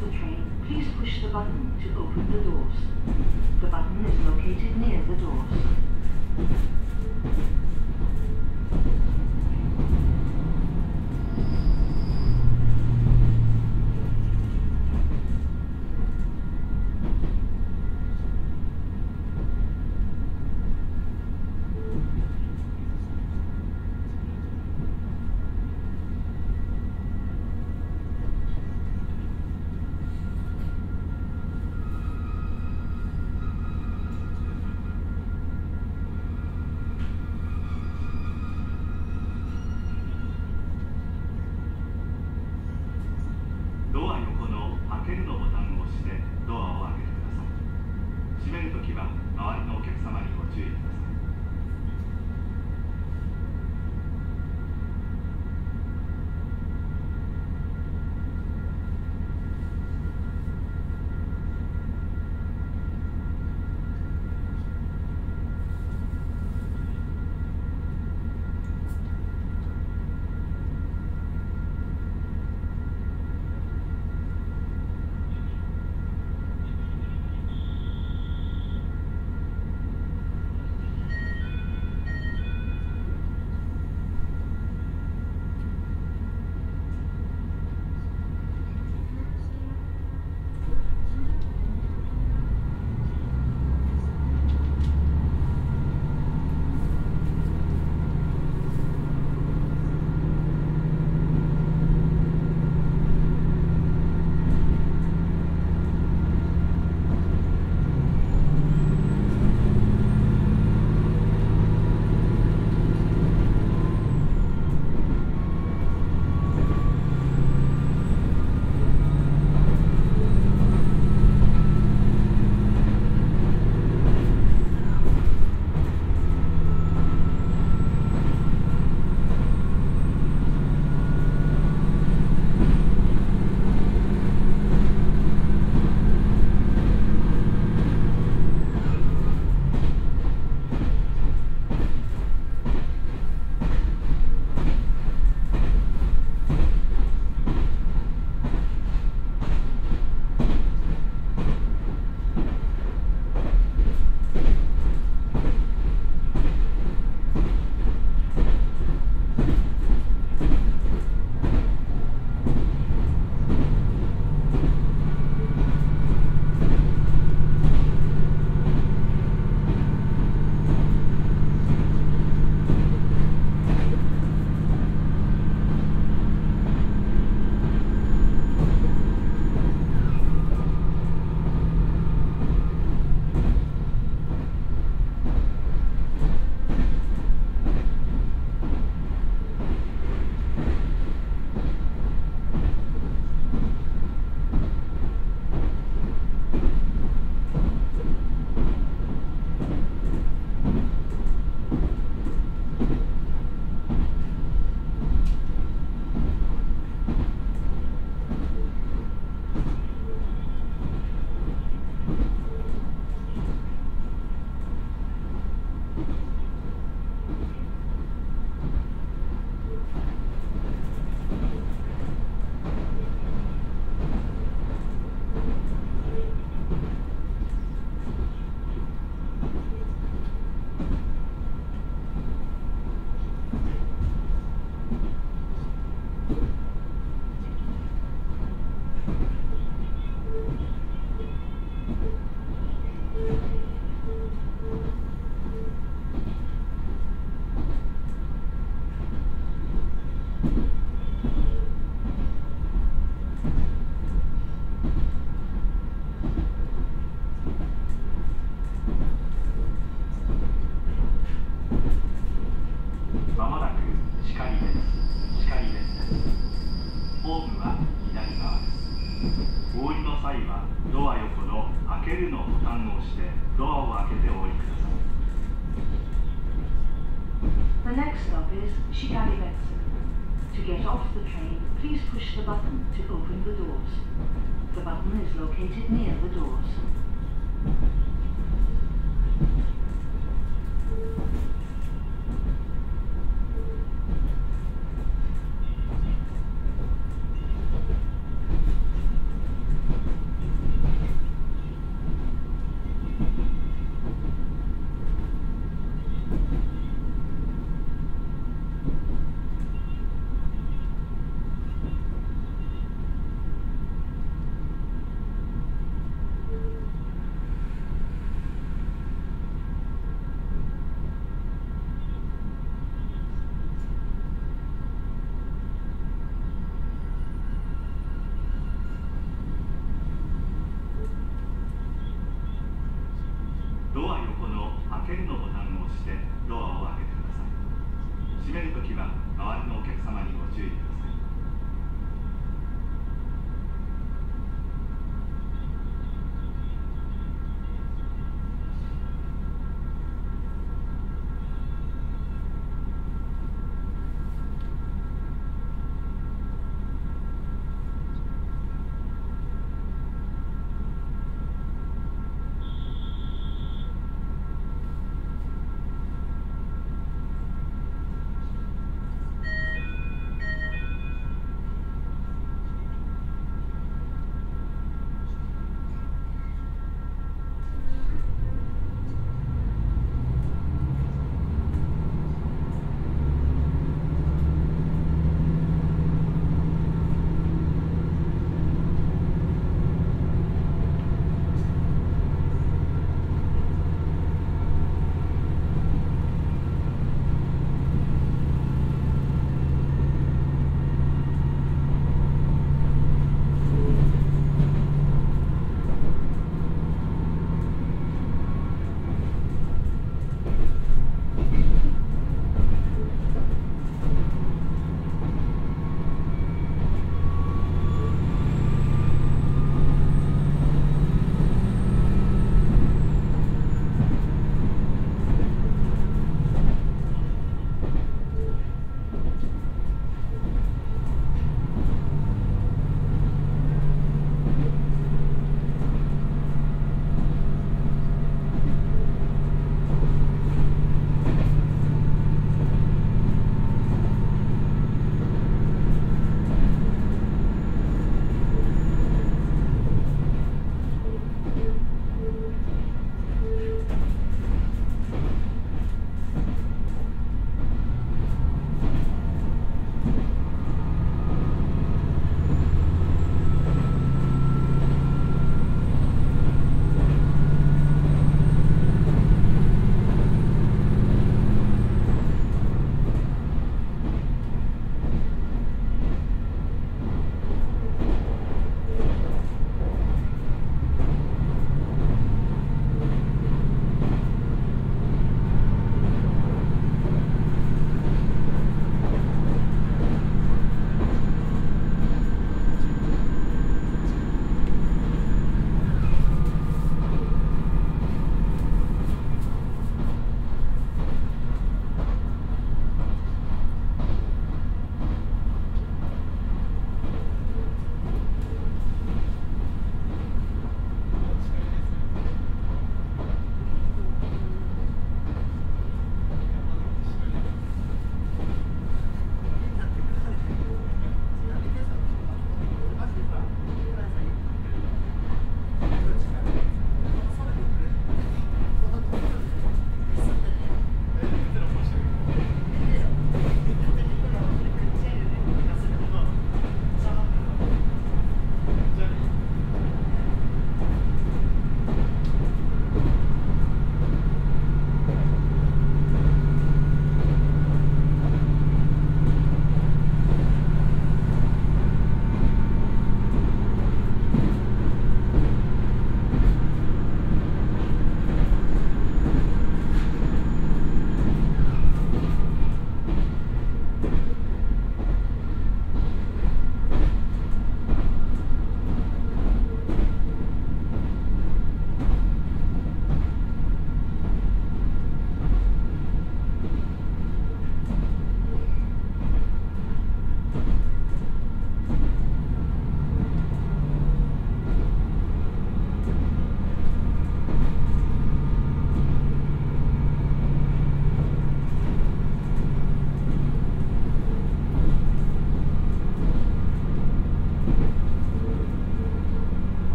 the train, please push the button to open the doors. The button is located near the doors. けるのボタンを押してドアを開けてください。閉めるときは周りのお客様にご注意ください。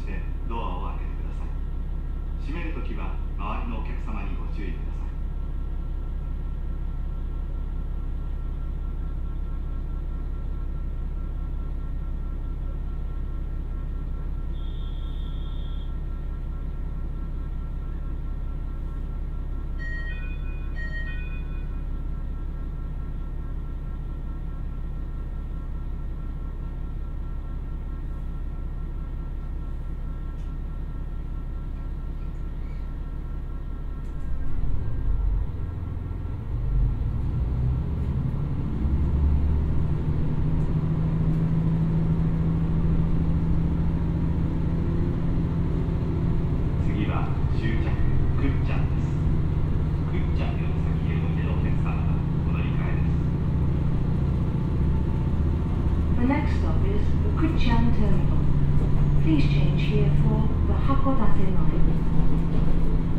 してドアを開けてください。閉めるときは周りのお客様にご注意ください。Shan Terminal. Please change here for the Hakodate Line.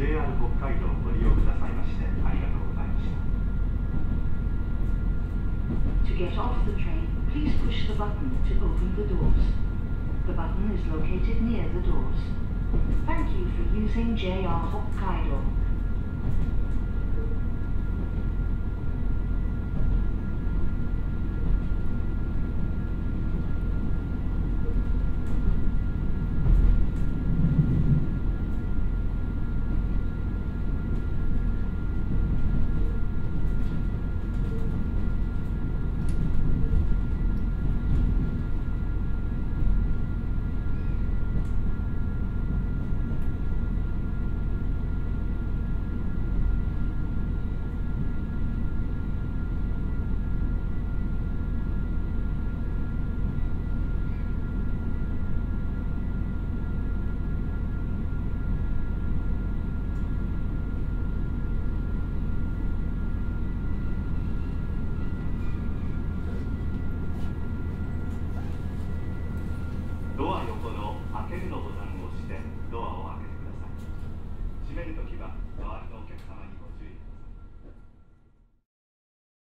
JR 北海道をご利用くださいましてありがとうございました To get off the train, please push the button to open the doors. The button is located near the doors. Thank you for using JR Hokkaido.